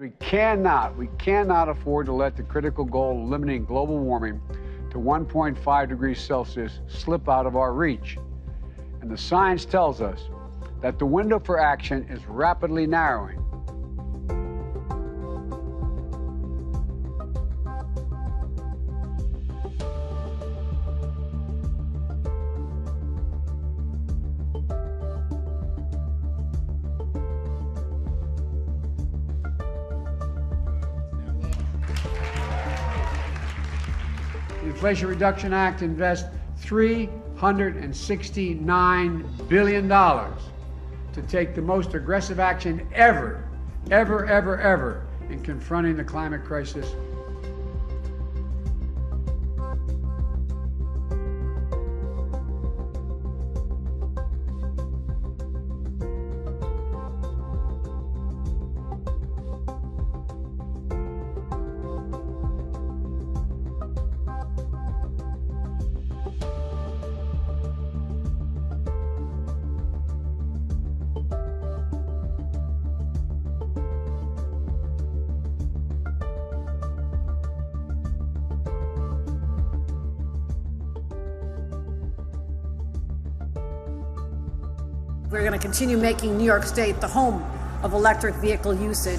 We cannot, we cannot afford to let the critical goal of limiting global warming to 1.5 degrees Celsius slip out of our reach. And the science tells us that the window for action is rapidly narrowing. Inflation Reduction Act invests $369 billion to take the most aggressive action ever, ever, ever, ever in confronting the climate crisis. We're going to continue making New York State the home of electric vehicle usage.